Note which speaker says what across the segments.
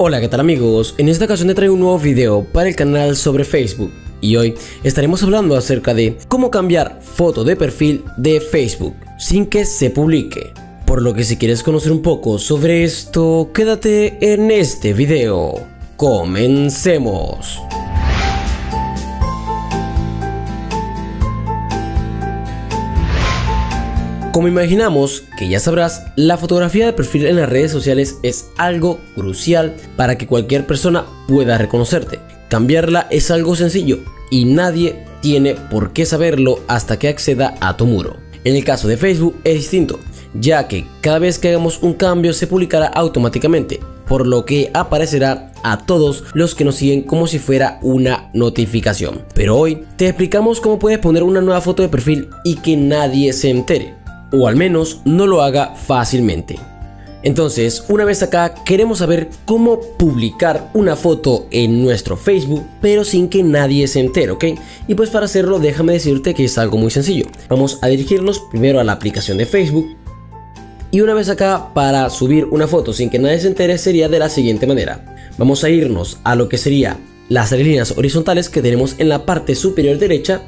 Speaker 1: Hola, ¿qué tal amigos? En esta ocasión te traigo un nuevo video para el canal sobre Facebook y hoy estaremos hablando acerca de cómo cambiar foto de perfil de Facebook sin que se publique. Por lo que si quieres conocer un poco sobre esto, quédate en este video. Comencemos. Como imaginamos que ya sabrás, la fotografía de perfil en las redes sociales es algo crucial para que cualquier persona pueda reconocerte. Cambiarla es algo sencillo y nadie tiene por qué saberlo hasta que acceda a tu muro. En el caso de Facebook es distinto, ya que cada vez que hagamos un cambio se publicará automáticamente, por lo que aparecerá a todos los que nos siguen como si fuera una notificación. Pero hoy te explicamos cómo puedes poner una nueva foto de perfil y que nadie se entere o al menos no lo haga fácilmente. Entonces, una vez acá, queremos saber cómo publicar una foto en nuestro Facebook, pero sin que nadie se entere, ¿ok? Y pues para hacerlo, déjame decirte que es algo muy sencillo. Vamos a dirigirnos primero a la aplicación de Facebook. Y una vez acá, para subir una foto sin que nadie se entere, sería de la siguiente manera. Vamos a irnos a lo que sería las líneas horizontales que tenemos en la parte superior derecha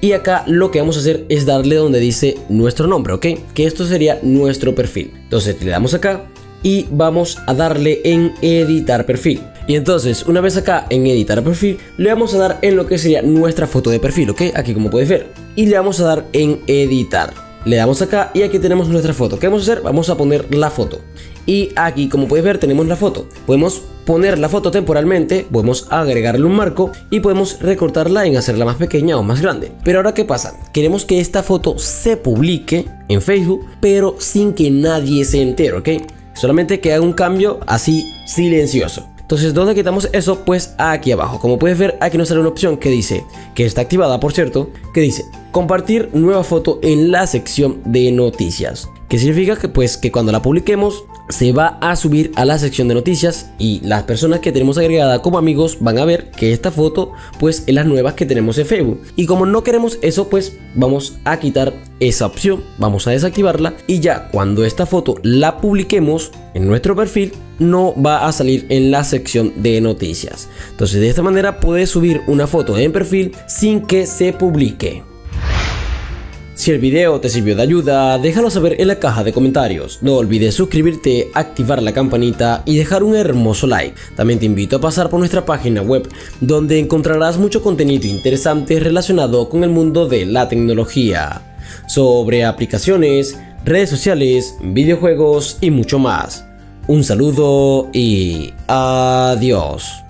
Speaker 1: y acá lo que vamos a hacer es darle donde dice nuestro nombre, ¿ok? Que esto sería nuestro perfil. Entonces le damos acá y vamos a darle en editar perfil. Y entonces una vez acá en editar perfil le vamos a dar en lo que sería nuestra foto de perfil, ¿ok? Aquí como puedes ver. Y le vamos a dar en editar. Le damos acá y aquí tenemos nuestra foto. ¿Qué vamos a hacer? Vamos a poner la foto. Y aquí como puedes ver tenemos la foto. Podemos poner la foto temporalmente, podemos agregarle un marco y podemos recortarla en hacerla más pequeña o más grande. Pero ahora qué pasa? Queremos que esta foto se publique en Facebook, pero sin que nadie se entere, ¿ok? Solamente que haga un cambio así silencioso. Entonces, ¿dónde quitamos eso? Pues aquí abajo. Como puedes ver, aquí nos sale una opción que dice, que está activada por cierto, que dice compartir nueva foto en la sección de noticias. Que significa que pues que cuando la publiquemos se va a subir a la sección de noticias y las personas que tenemos agregada como amigos van a ver que esta foto pues es la nueva que tenemos en Facebook. Y como no queremos eso pues vamos a quitar esa opción, vamos a desactivarla y ya cuando esta foto la publiquemos en nuestro perfil no va a salir en la sección de noticias. Entonces de esta manera puedes subir una foto en perfil sin que se publique. Si el video te sirvió de ayuda, déjalo saber en la caja de comentarios. No olvides suscribirte, activar la campanita y dejar un hermoso like. También te invito a pasar por nuestra página web, donde encontrarás mucho contenido interesante relacionado con el mundo de la tecnología, sobre aplicaciones, redes sociales, videojuegos y mucho más. Un saludo y adiós.